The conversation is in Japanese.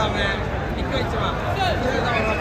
ラーメン1回1番。